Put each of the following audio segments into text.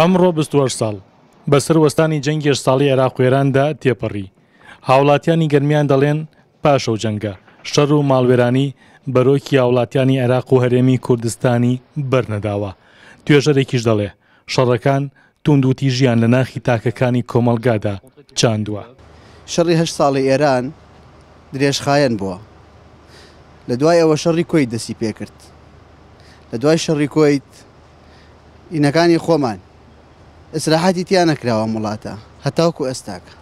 ئەمڕۆ بستوەش ساڵ بە سەر وەستانی جەنگی ئەش ساڵی عێراق و ئێراندا تێپەڕی هاوڵاتیانی گەرمیان دەڵێن پاشە و جەنگە شەر و ماڵوێرانی بەرۆکی هاوڵاتیانی عێراق و هەرێمی کوردستانی بەرنەداوە توێژەرێکیش دەڵێ شەڕەکان توندوتیژیان لە ناخی تاکەکانی کۆمەڵگادا چاندوە. شەڕی هەشت ساڵەی ئێران درێژخایەن بوە. لە دوای ئەوە شەڕی کوەیت دەستی پێکرد. لە دوای شەڕی کوەیت ینەکانی خۆمان ئیسراحەتی تیا نەکراوە ئەم وڵاتە هەتاوکو ئێستاکە.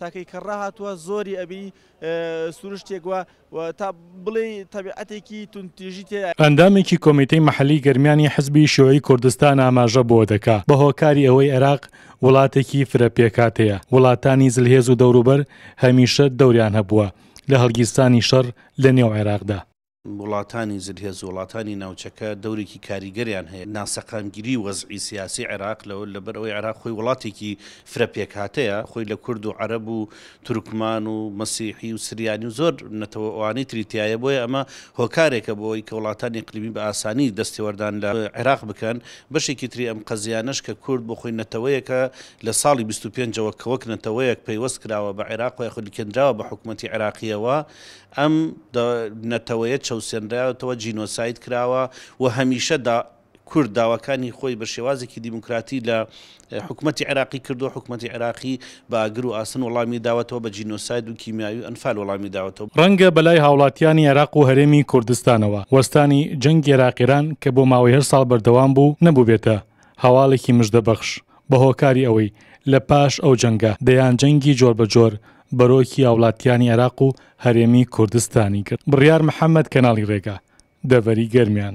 تاکەی کە ڕاهاتوە زۆری ئەبینی سروشتێک وە وە تا بڵێی تەبیعەتێکی توندتیژی تێدایە. ئەندامێکی کۆمیتەی مەحەلی گەرمیانی حزبی شیوعی کوردستان ئاماژە بەوە دەکا بە هۆکاری ئەوەی عێراق وڵاتێکی فرە پێکهاتەیە وڵاتانی زلهێز و دەوروبەر هەمیشە دەوریان هەبووە لە هەڵگیرسانی شەڕ لە نێو عێراقدا. وڵاتانی زلهێز و وڵاتانی ناوچەکە دەورێکی کاریگەریان هەیە ناسەقامگیری وەزعی سیاسی عێراق لەوە لەبەر ئەوەی عێراق خۆی وڵاتێکی فرە پێکهاتەیە خۆی لە کورد و عەرەب و تورکمان و مەسیحی و سریانی و زۆر نەتەوە ئەوانەی تری تیایە بۆیە ئەمە هۆکارێکە بۆ ئەوەی کە وڵاتانی ئیقلیمی بە ئاسانی دەستێوەردان لە عێراق بکەن بەشێکی تری ئەم قەزیانەش کە کورد بۆ خۆی نەتەوەیەکە لە ساڵی بیست و پێنج ەوە کە وەک نەتەوەیەک پەیوەست کراوە بە عێراق و یاخود لکێندراوە بە حکومەتی عێراقیەوە ئەم نەتەوەیە چەوسێنراوەتەوە، جینۆساید کراوە و هەمیشە دا کورد داواکانی خۆی بە شێوازێکی دیموکراتی لە حکومەتی عێراقی کردووە، حکومەتی عێراقی بە ئاگر و ئاسن وەڵامی داوەتەوە، بە جینۆساید و کیمیاوی و ئەنفال وەڵامی داوەتەوە. ڕەنگە بە لای هاوڵاتیانی عێراق و هەرێمی کوردستانەوە، وەستانی جەنگی عێراق-ئێران کە بۆ ماوەی هەشت ساڵ بەردەوام بوو، نەبووبێتە، هەواڵێکی مژدە بەخش، بە هۆکاری ئەوەی لە پاش ئەو جەنگە دەیان جەنگی جۆر بە جۆر بەرۆکی هاوڵاتیانی عێراق و هەرێمی کوردستانی گرت. بڕیار محەمەد کەناڵی ڕێگا، دەڤەری گەرمیان.